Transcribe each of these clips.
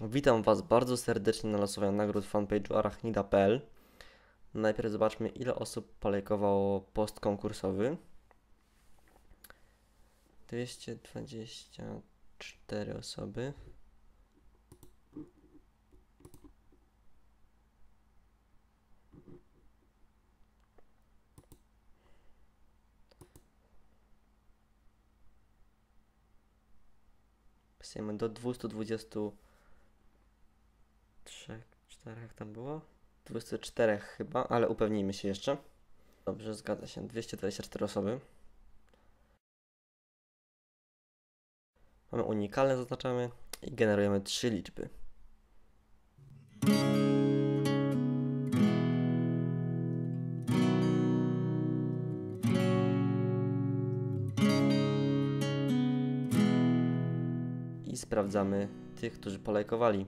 Witam Was bardzo serdecznie na losowaniu nagród fanpage'u arachnida.pl. Najpierw zobaczmy, ile osób polajkowało post konkursowy. 224 osoby. Pisujemy do 223, 4 jak tam było? 24 chyba, ale upewnijmy się jeszcze. Dobrze, zgadza się. 224 osoby. Mamy unikalne, zaznaczamy i generujemy trzy liczby. I sprawdzamy tych, którzy polajkowali.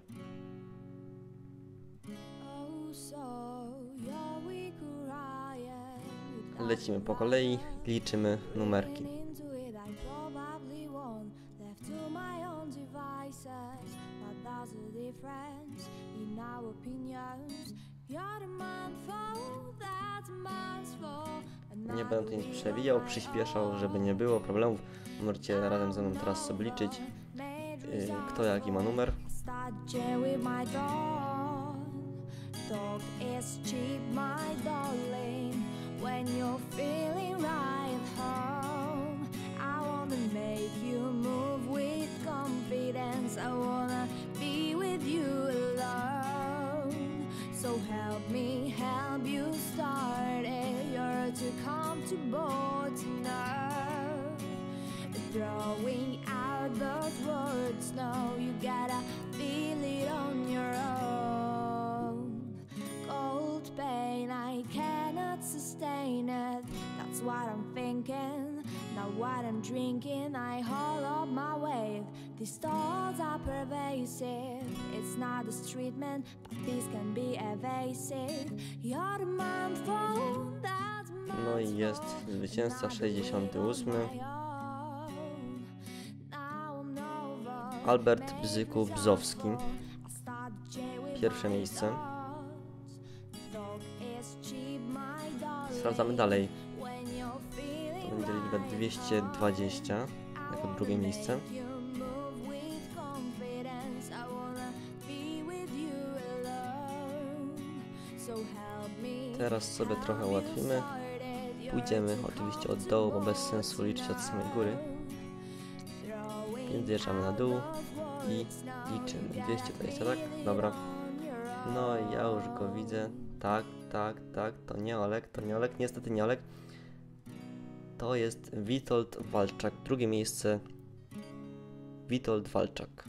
Lecimy po kolei, liczymy numerki. Nie będę tu nic przewijał, przyspieszał, żeby nie było problemów. Możecie razem ze mną teraz sobie liczyć, yy, kto jaki ma numer. Talk is cheap, my darling. Feeling right at home, I wanna make you move with confidence. I wanna be with you alone. So help me help you start it. You're too comfortable to know. Throwing out those words, no, you gotta feel it on your own. What I'm thinking. Now, what I'm drinking, I haul up my wave. These thoughts are pervasive. It's not this treatment, but this can be evasive. You're the mindful, that's No i jest zwycięzca 68. Albert Bzyku Bzowski. Pierwsze miejsce. Sprawdzamy dalej. To będzie liczba 220 jako drugie miejsce. Teraz sobie trochę ułatwimy. Pójdziemy oczywiście od dołu, bo bez sensu liczyć od samej góry. Więc zjeżdżamy na dół i liczymy. 220, tak? Dobra. No ja już go widzę. Tak, tak, tak. To nie Olek, to nie Olek. Niestety nie Olek. To jest Witold Walczak. Drugie miejsce Witold Walczak.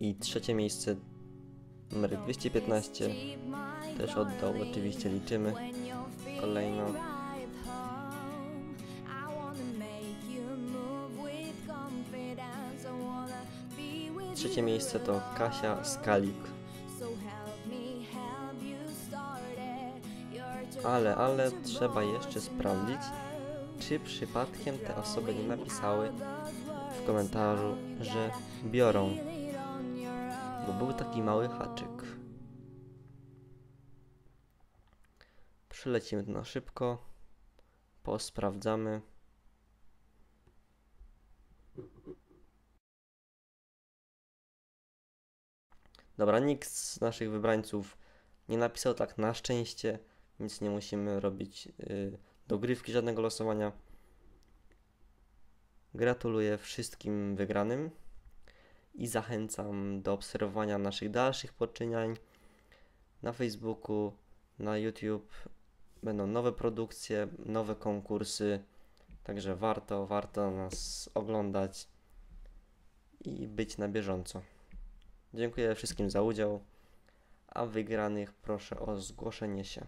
I trzecie miejsce numer 215. Też od dołu oczywiście liczymy. Kolejno. Trzecie miejsce to Kasia Skalik. Ale, ale trzeba jeszcze sprawdzić, czy przypadkiem te osoby nie napisały w komentarzu, że biorą. Bo był taki mały haczyk. Przylecimy na szybko, posprawdzamy. Dobra, nikt z naszych wybrańców nie napisał tak na szczęście, więc nie musimy robić yy, dogrywki żadnego losowania. Gratuluję wszystkim wygranym i zachęcam do obserwowania naszych dalszych poczyniań na Facebooku, na YouTube. Będą nowe produkcje, nowe konkursy, także warto, warto nas oglądać i być na bieżąco. Dziękuję wszystkim za udział, a wygranych proszę o zgłoszenie się.